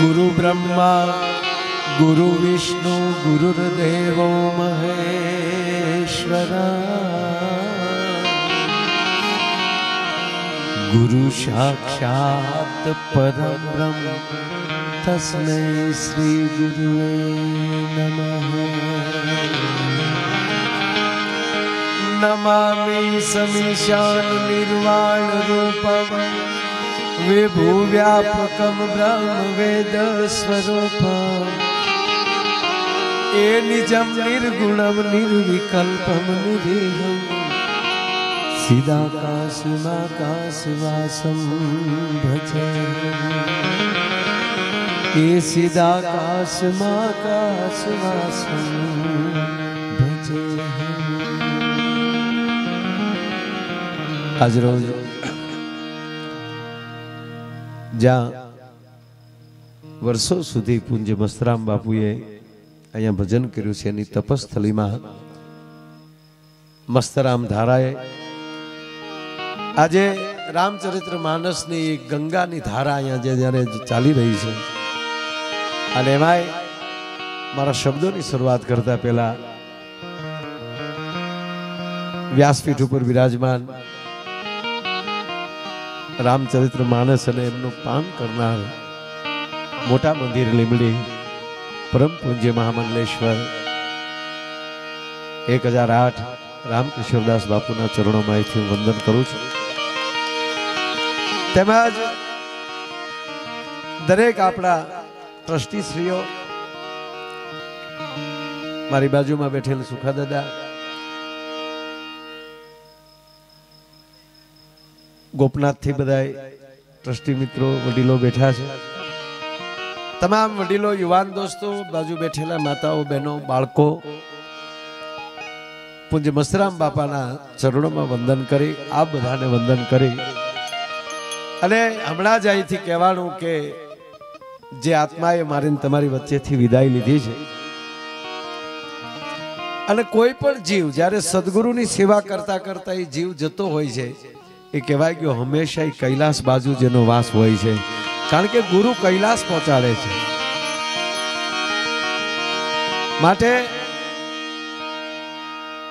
ગુરુ બ્રહ્મા, ગુરુ વિષ્ણુ, ગુરુર્દેવો મહેશ્વરા. ગુરુ સાક્ષાત પરમ બ્રહ્મ, તસ્મૈ શ્રી ગુરુવે નમઃ. નમામિ સમીશાન નિર્વાણ રૂપમ विभुव्यापकं ब्रह्मवेदस्वरूपम्। ए निजं निर्गुणं निर्विकल्पं निरीहम् सिदाकाशमाकाशवासं भज। ये सिदाकाशमाकाशवासं भज। आज रोज़ જ્યાં વર્ષો સુધી પૂજ્ય મસ્તરામ બાપુએ અહીંયા ભજન કર્યું છે, એની તપસ્થલીમાં મસ્તરામ ધારાએ આજે રામચરિત્ર માનસની ગંગાની ધારા અહીંયા જે જ્યારે ચાલી રહી છે, અને એમાંય મારા શબ્દોની શરૂઆત કરતા પહેલા વ્યાસપીઠ ઉપર વિરાજમાન રામચરિત્ર માનસ અને એમનું પાન કરનાર મોટા મંદિર લીમડી, પરમ પૂજ્ય મહામંડલેશ્વર. એક હજાર આઠ રામકિશોરદાસ બાપુના ચરણોમાં અહીંથી હું વંદન કરું છું. તેમજ દરેક આપણા ટ્રસ્ટીશ્રીઓ, મારી બાજુમાં બેઠેલ સુખા દાદા ગોપનાથથી બધા ટ્રસ્ટી મિત્રો, વડીલો બેઠા છે. તમામ વડીલો, યુવાન દોસ્તો, બાજુ બેઠેલા માતાઓ, બહેનો, બાળકો, પૂજ્ય મસરામ બાપાના ચરણોમાં વંદન કરી, આ બધાને વંદન કરી. અને હમણાં જ અહીંથી કહેવાનું કે જે આત્માએ મારીને તમારી વચ્ચેથી વિદાય લીધી છે. અને કોઈ પણ જીવ, જ્યારે સદગુરુની સેવા કરતા કરતા એ જીવ જતો હોય છે એ કહેવાય ગયો હંમેશા એ કૈલાસ બાજુ જેનો વાસ હોય છે. કારણ કે ગુરુ કૈલાસ પહોંચાડે છે. માટે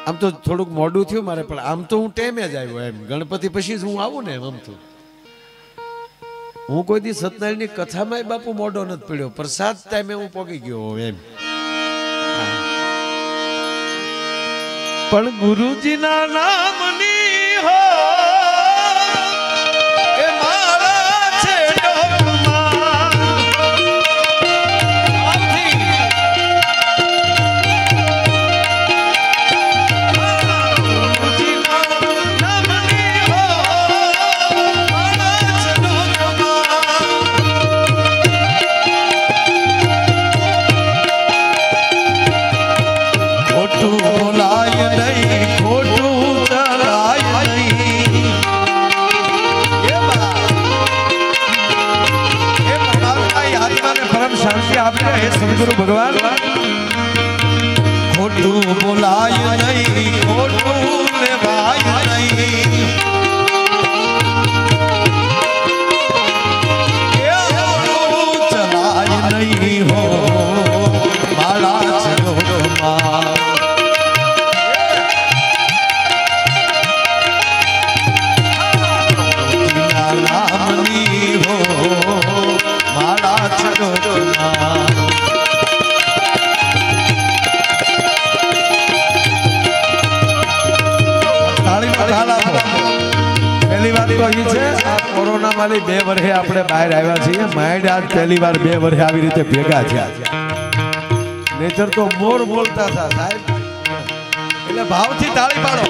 આમ તો થોડુંક મોડું થયું મારે, પણ આમ તો હું ટેમે જ આવ્યો એમ. ગણપતિ પછી જ હું આવું ને એમ આમ તો. હું કોઈ દી સત્યનારાયણની કથામાં બાપુ મોડો નથી પડ્યો. પ્રસાદ ટાઈમે હું પોગી ગયો એમ. પણ ગુરુજીના નામની હો ખોટું બોલાય નહીં ખોટું લેવાય નહીં. તો એ બે વર્ષે આપણે બહાર આવ્યા છીએ. માઇન્ડ આજ પહેલી વાર બે વર્ષે આવી રીતે ભેગા થયા નેચર તો મોર બોલતા હતા સાહેબ. એટલે ભાવથી તાળી પાડો.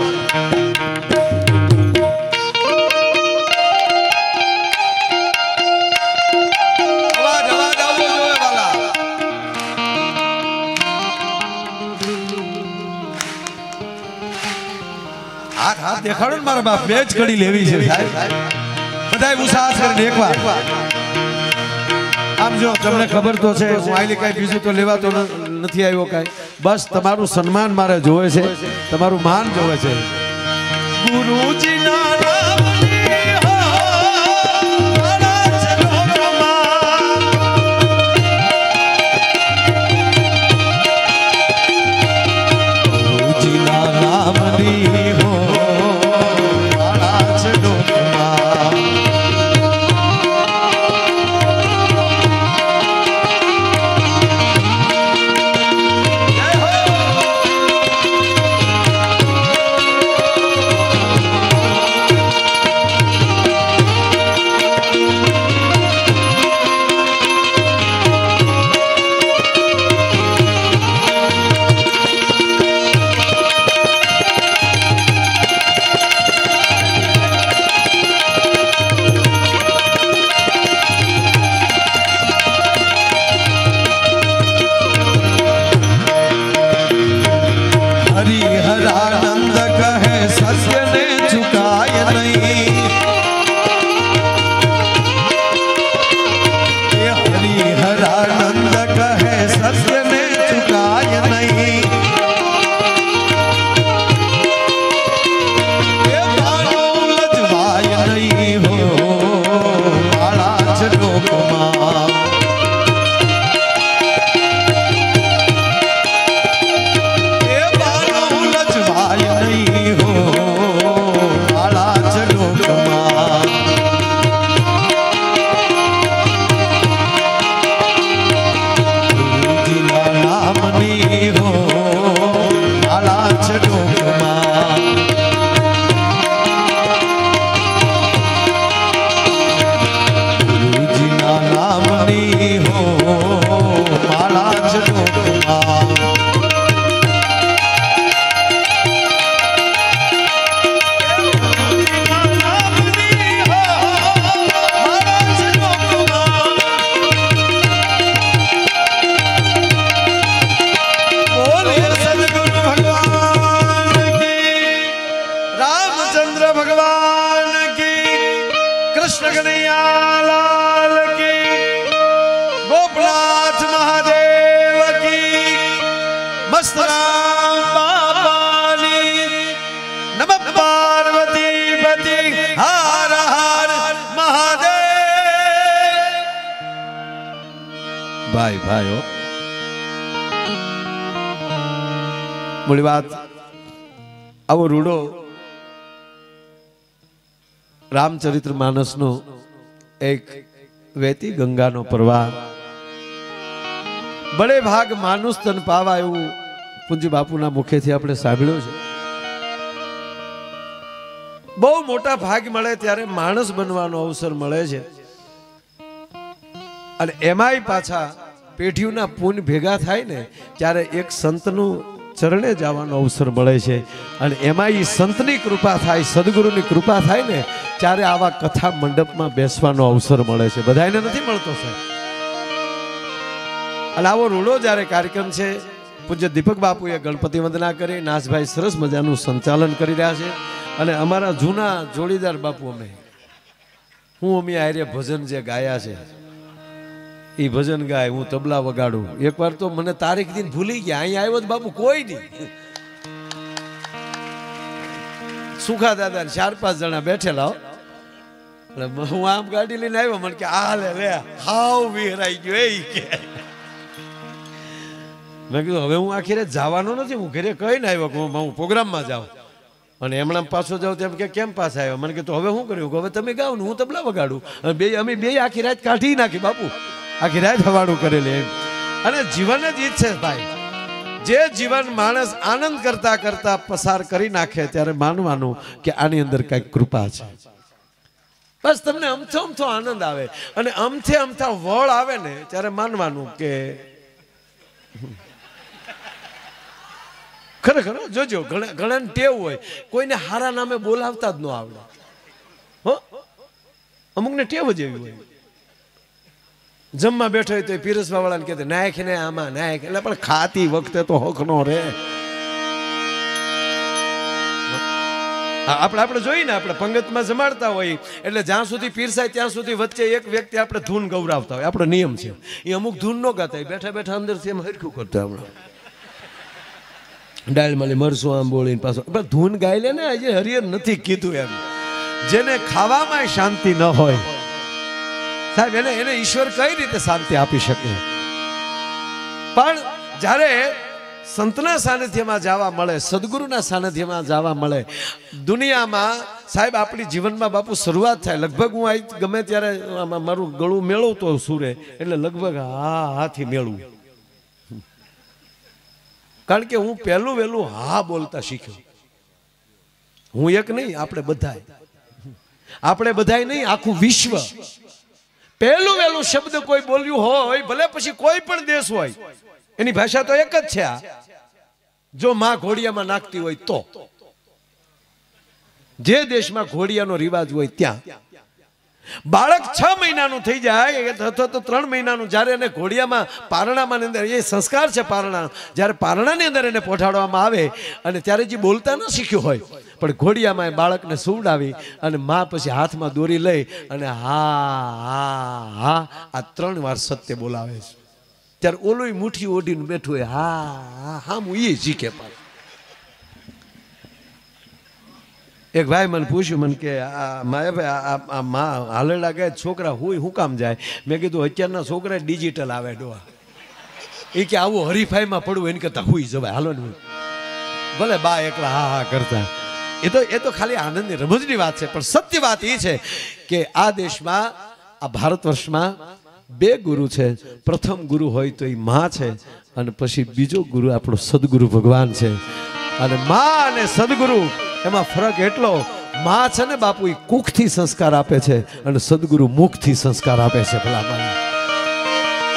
દેખાડો ને મારા બાપ, બે જ કડી લેવી છે. બધાય ઉત્સાહ કરીને એકવાર. આમ જો, તમને ખબર તો છે, હું આઈલી કાંઈ બીજું તો લેવા તો નથી આવ્યો કાંઈ. બસ તમારું સન્માન મારે જોવે છે, તમારું માન જોવે છે. ગુરુજીના કૃષ્ણ કનૈયા લાલ કી ગોપનાથ મહાદેવ કી મસ્ત રામ બાપાની નમ પાર્વતી પતિ હર હર મહાદેવ ભાઈ ભાઈઓ મૂળ વાત આવો રૂડો રામચરિત્ર માનસનો એક વેતી ગંગાનો પ્રવાહ. બળે ભાગ માનુસ તન પાવા એવું પૂજ્ય બાપુના મુખેથી આપણે સાંભળ્યું છે. બહુ મોટા ભાગ મળે ત્યારે માણસ બનવાનો અવસર મળે છે. અને એમાંય પાછા પેઢીઓના પૂન ભેગા થાય ને ત્યારે એક સંતનું ચરણે જવાનો અવસર મળે છે. અને એમાં એ સંતની કૃપા થાય, સદગુરુની કૃપા થાય ને ત્યારે આવા કથા મંડપમાં બેસવાનો અવસર મળે છે. બધાને નથી મળતો, સાહેબ? અને આવો રૂડો જ્યારે કાર્યક્રમ છે, પૂજ્ય દીપક બાપુએ ગણપતિ વંદના કરી, નાસભાઈ સરસ મજાનું સંચાલન કરી રહ્યા છે. અને અમારા જૂના જોડીદાર બાપુ અમે. હું, અમે આર્ય ભજન જે ગાયા છે, એ ભજન ગાય, હું તબલા વગાડું. એકવાર તો મને તારીખ દિન ભૂલી ગયા. અહીંયા આવ્યો જ બાપુ કોઈ નહીં. સુખા દાદા ચાર પાંચ જણા બેઠેલા હો. એટલે હું આમ ગાડી લઈને આવ્યો, મને કે, આ લે લે, હાવ વિહરાઈ ગયો એ. કે મેં કીધું, હવે હું આખી રાત જવાનો નથી, હું ઘરે કહીને આવ્યો કે હું પ્રોગ્રામમાં જાઉં. અને એમણે પાછો જાઉં તેમ કે, કેમ પાછા આવ્યો? મને કે તો હવે શું કર્યું? હવે તમે ગાઓ ને હું તબલા વગાડું. અને બે અમે બે આખી રાત કાઢી નાખી બાપુ. આખી રાત હવાડું કરેલી એમ. અને જીવન જ ઈ છે ભાઈ. જે જીવન માણસ આનંદ કરતા કરતા પસાર કરી નાખે, ત્યારે માનવાનું કે આની અંદર કંઈક કૃપા છે. બસ તમને અમથો અમથો આનંદ આવે. અને અમથે અમથા વળ આવે ને, ત્યારે માનવાનું કે ખરેખર જોજો ઘણા ઘણાને ટેવ હોય. કોઈને હારા નામે બોલાવતા જ ન આવડે. અમુકને ટેવ જ એવી હોય. જમવા બેઠો હોય તો પીરસવા વાળાને કહેતો, નાયક ને આમાં, નાયક. એટલે પણ ખાતી વખતે તો હક નો રે. આપણે આપણે જોઈએ ને આપણે પંગતમાં જમાડતા હોય. એટલે જ્યાં સુધી પીરસાય ત્યાં સુધી વચ્ચે એક વ્યક્તિ આપણે ધૂન ગૌરાવતા હોય. આપણો નિયમ છે. એ અમુક ધૂન ન ગાતા બેઠા બેઠા અંદરથી એમ હરખું કરતા હમણાં. ડાળ માલી મરસું આમ બોલીને પાછો. પણ ધૂન ગાઈ લે ને, આજે હરિયર નથી કીધું એમ. જેને ખાવામાં શાંતિ ન હોય. સાહેબ, એને એને ઈશ્વર કઈ રીતે શાંતિ આપી શકે? પણ જ્યારે સંતના સાનિધ્યમાં જવા મળે, સદગુરુના સાનિધ્યમાં જવા મળે. દુનિયામાં, સાહેબ, આપણી જીવનમાં બાપુ શરૂઆત થાય. લગભગ હું આ ગમે ત્યારે મારું ગળું મેળવતો સુરે, એટલે લગભગ હા હાથી મેળવું. કારણ કે હું પહેલું વહેલું હા બોલતા શીખ્યો. હું એક નહીં, આપણે બધાય. આપણે બધાય નહીં, આખું વિશ્વ. પહેલું વહેલું શબ્દ કોઈ બોલ્યું હોય, ભલે પછી કોઈ પણ દેશ હોય એની ભાષા તો એક જ છે જો માં ઘોડિયામાં નાખતી હોય તો. જે દેશમાં ઘોડિયાનો રિવાજ હોય ત્યાં. બાળક છ મહિનાનું થઈ જાય અથવા તો ત્રણ મહિનાનું. જ્યારે એને ઘોડિયામાં પારણામાં અંદર, એ સંસ્કાર છે પારણા. જ્યારે પારણાની અંદર એને પહોંચાડવામાં આવે, અને ત્યારે જે બોલતા ન શીખ્યું હોય, પણ ઘોડિયામાં એ બાળકને સુવડાવી અને મા પછી હાથમાં દોરી લઈ અને હા હા હા, આ ત્રણ વાર સત્ય બોલાવે છે. ત્યારે ઓલું મુઠ્ઠી ઓઢીને બેઠું હોય, હા હા હા એ શીખે પાછું. એક ભાઈ મને પૂછ્યું, મને કે, આ માયા ભાઈ, આ- માં હાલેલા ગયા છોકરા હોય હું કામ જાય? મેં કીધું, અત્યારના છોકરા ડિજિટલ આવે ડોવા એ કે, આવું હરીફાઈમાં પડવું એને કરતા હુઈ જવાય હાલો ને ભલે બા એકલા હા હા કરતા. એ તો એ તો ખાલી આનંદની રમજની વાત છે, પણ સત્ય વાત એ છે કે આ દેશમાં, આ ભારત વર્ષમાં બે ગુરુ છે. પ્રથમ ગુરુ હોય તો એ મા છે અને પછી બીજો ગુરુ આપણો સદગુરુ ભગવાન છે. અને મા અને સદગુરુ, એમાં ફરક એટલો, મા છે ને બાપુ, એ કુખથી સંસ્કાર આપે છે અને સદગુરુ મુખથી સંસ્કાર આપે છે ભલામાં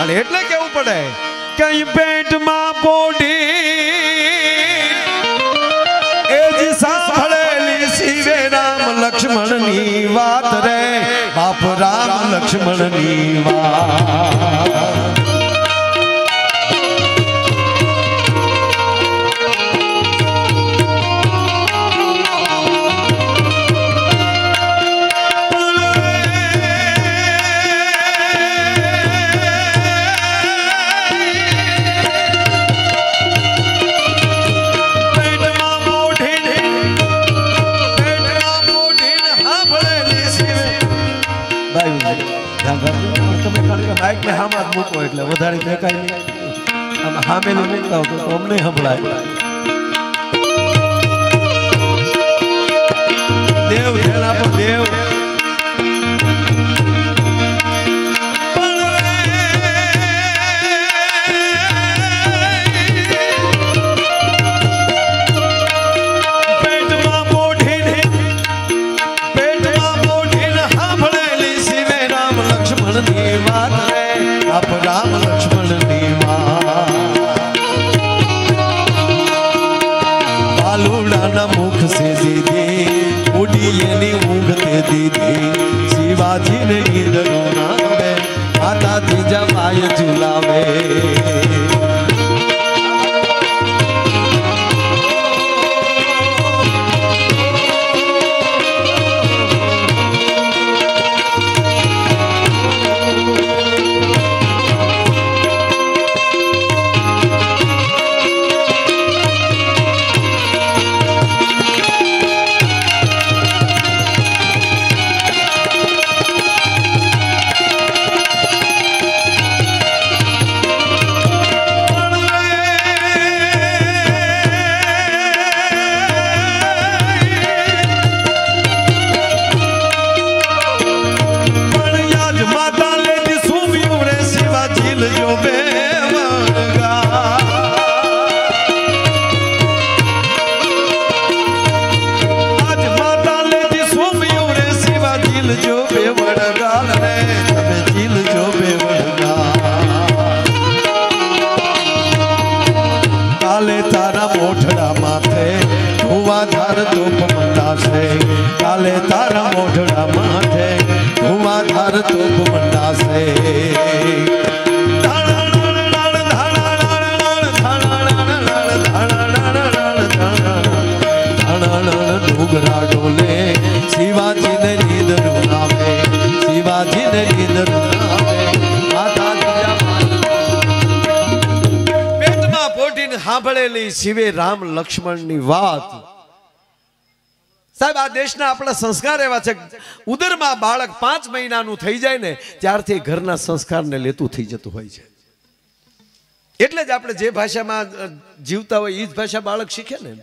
અને એટલે કેવું પડે કઈ પેટમાં પોડી એ જ સાંભળેલી શિવે રામ લક્ષ્મણની વાત રે. બાપ રામ લક્ષ્મણની વાત. તમે ખાલી કે માઇકને હામાં જ મૂકો, એટલે વધારે દેખાય નહીં. આમ હામેલી મૂકતા હો તો અમને સંભળાય. દેવ દેવ. તારા મોઢડા માથે ધુવાધાર ધૂપ મંડાશે. કાલે તારા મોઢડા માથે ધુવાધાર ધૂપ મંડાશે. ડોલે શિવાજીને સાંભળેલી શિવે રામ લક્ષ્મણની વાત. સાહેબ, આ દેશના આપણા સંસ્કાર એવા છે ઉદરમાં બાળક પાંચ મહિનાનું થઈ જાય ને, ત્યારથી ઘરના સંસ્કારને લેતું થઈ જતું હોય છે. એટલે જ આપણે જે ભાષામાં જીવતા હોય એ જ ભાષા બાળક શીખે ને.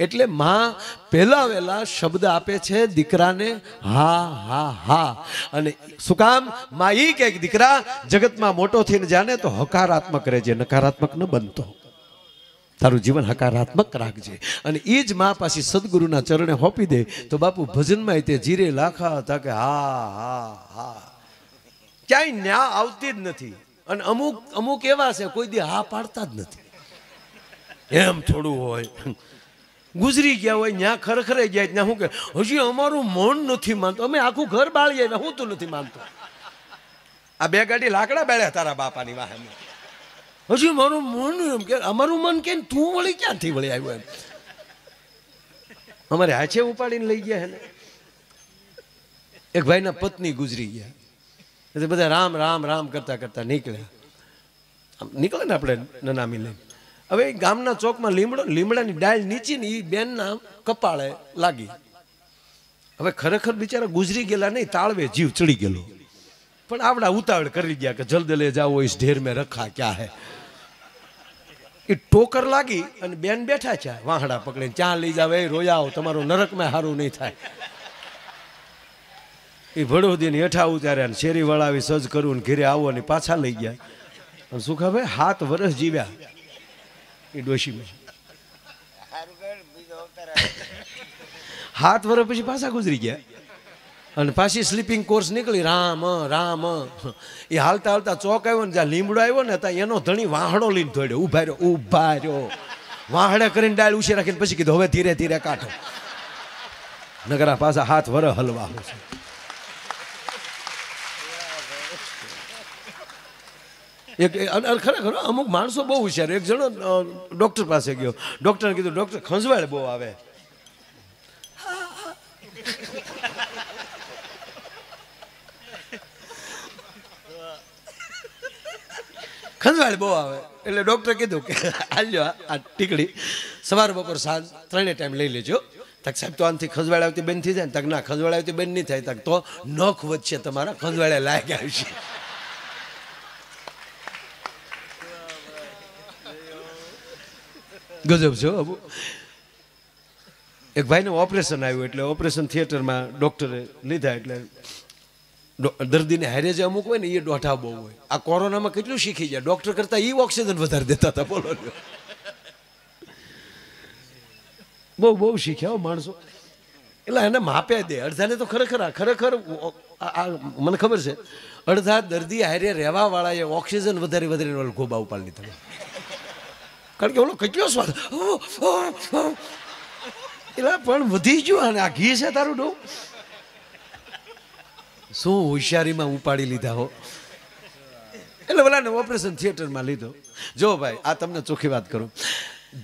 એટલે માં પહેલા વહેલા શબ્દ આપે છે દીકરાને, હા હા હા. અને શું કામ? માં એ કે, દીકરા, જગતમાં મોટો થઈને જાને તો હકારાત્મક રહેજે, નકારાત્મક ન બનતો. તારું જીવન હકારાત્મક રાખજે. અને એ જ માં પાછી સદગુરુના ચરણે હોપી દે, તો બાપુ ભજનમાં તે જીરે લાખા હતા કે હા હા હા. ક્યાંય ન્યા આવતી જ નથી. અને અમુક અમુક એવા છે, કોઈ દી હા પાડતા જ નથી. એમ થોડું હોય. ગુજરી ગયા હોય ત્યાં ખરેખરે ગયા ત્યાં શું કે, હજી અમારું મન નથી માનતું. અમે આખું ઘર બાળીએ ને હું તો નથી માનતો. આ બે ગાડી લાકડા બેળ્યા તારા બાપાની વાહે હજી મારું મન એમ કે, અમારું મન કે તું વળી ક્યાંથી વળી આવ્યો એમ? અમારે હાચે ઉપાડીને લઈ ગયા ને એક ભાઈના પત્ની ગુજરી ગયા. એટલે બધા રામ રામ રામ કરતા કરતા નીકળ્યા. નીકળે ને આપણે નનામી લઈને. હવે ગામના ચોકમાં લીમડો લીમડાની ડાળ નીચે ને એ બેનના કપાળે લાગી. હવે ખરેખર બિચારા ગુજરી ગયેલા નહીં, તાળવે જીવ ચડી ગયેલો. પણ આવડા ઉતાવળ કરી ગયા કે જલ્દ લે જાઓ ઢેર મેં રખા ક્યાં હે? એ ટોકર લાગી અને બેન બેઠા છે વાંહડા પકડીને ચા લઈ જાવ એ રોયા આવો તમારો નરકમાં સારું નહીં થાય. એ ભડોદીને હેઠા ઉતાર્યા ને શેરી વળાવી સજ કરવું ને ઘેરે આવો ને પાછા લઈ ગયા. અને શું ખબર હાથ વરસ જીવ્યા. એ ડોશીમાં હાથ વર્ષ પછી પાછા ગુજરી ગયા. અને પાછી સ્લીપિંગ કોર્સ નીકળી, રામ રામ. એ હાલતા હાલતા ચોક આવ્યો ને જ્યાં લીમડો આવ્યો ને ત્યાં એનો ધણી વાહડો લઈને દોડ્યો. ઊભા રહ્યો ઊભા રહ્યો. વાહડે કરીને ડાયલ ઉછી રાખીને પછી કીધું, હવે ધીરે ધીરે કાઢો. નગરા પાછા હાથ વર હલવા એક ખરેખર અમુક માણસો બહુ હોશિયાર એક જણો ડૉક્ટર પાસે ગયો. ડૉક્ટરને કીધું, ડૉક્ટર, ખંજવાળ બહુ આવે. ખંજવાળ બહુ આવે. એટલે ડૉક્ટરે કીધું કે, હાલ્યો આ- ટીકડી. સવાર બપોર સાંજ ત્રણે ટાઈમ લઈ લેજો. તક સાહેબ, તો આનથી ખંજવાળ આવતી બંધ થઈ જાય ને, તક ના, ખંજવાળ આવતી બંધ નહીં થાય, તક તો નખ વધશે તમારા, ખંજવાળે લાયક આવશે. ગજબ છો અબુ એક ભાઈને ઓપરેશન આવ્યું, એટલે ઓપરેશન થિયેટરમાં ડૉક્ટરે લીધા, એટલે દર્દીને હારે જે અમુક હોય ને એ દોઢા બહુ હોય. આ કોરોનામાં કેટલું શીખી જાય ડૉક્ટર કરતાં એ ઓક્સિજન વધારે દેતા હતા, બોલો બહુ બહુ શીખ્યા માણસો. એટલે એને માપ્યા દે. અડધાને તો ખરેખર ખરેખર મને ખબર છે, અડધા દર્દી હારે રહેવા વાળાએ ઓક્સિજન વધારે વધારે ઓલો ગોબા ઉપાડી લીધા કારણ કે ઓલો કેટલો સ્વાદ. એટલે પણ વધી ગયું અને આ ઘી છે તારું ડો શું હોશિયારીમાં ઉપાડી લીધા હો? એટલે ઓલાને ઓપરેશન થિયેટરમાં લીધો. જો ભાઈ, આ તમને ચોખ્ખી વાત કરું.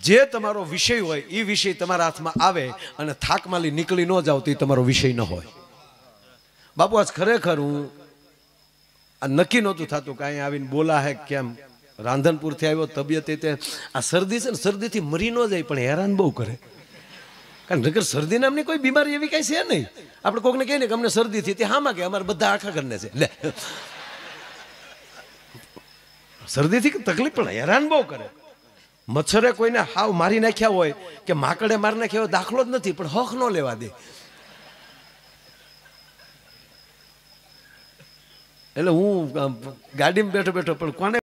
જે તમારો વિષય હોય એ વિષય તમારા હાથમાં આવે અને થાકમાલી નીકળી ન જાવ તો એ તમારો વિષય ન હોય. બાપુ, આજ ખરેખર હું આ નક્કી નહોતું થતું કે અહીંયા આવીને બોલા હે કેમ રાંધનપુરથી આવ્યો, તબિયત એ આ શરદી છે ને, શરદીથી મરી ન જાય, પણ હેરાન બહુ કરે. કારણ નગર શરદી નામની કોઈ બીમારી એવી કઈ છે નહીં. આપણે કોકને કહીએ ને કે અમને શરદી થી તે હામાં કે અમારે બધા આખા ઘરને છે. શરદીથી તકલીફ પણ હેરાન બહુ કરે. મચ્છરે કોઈને હાવ મારી નાખ્યા હોય કે માકડે મારી નાખ્યા હોય, દાખલો જ નથી, પણ હક ન લેવા દે. એટલે હું ગાડીમાં બેઠો બેઠો, પણ કોને